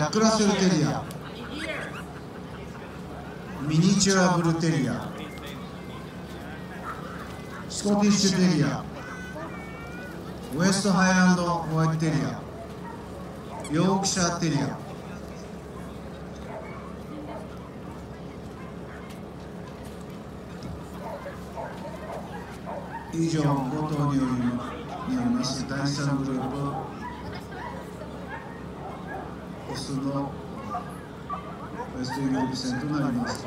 ジャックラッセルテリア。ミニチュアブルテリア。スコティッシュテリア。ウエストハイランドホワイトテリア。ヨークシャーテリア。以上5頭によりによります第3グループ。スのウエストユニーク戦となります。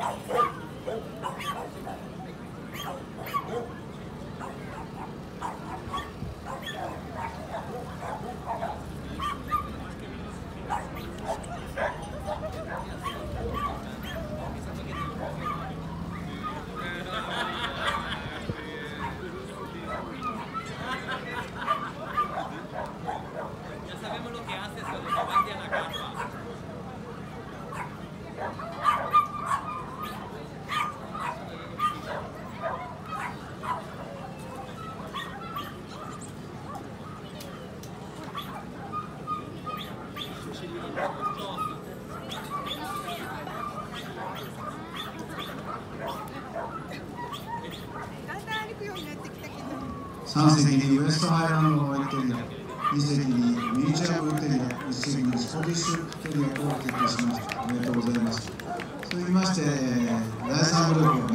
Thank you. 3席にウエストハイランドホワイトテリア2席にミニチュアブルテリア1席にスコティッシュテリアと決定しましたおめでとうございます。続きまして第3グループ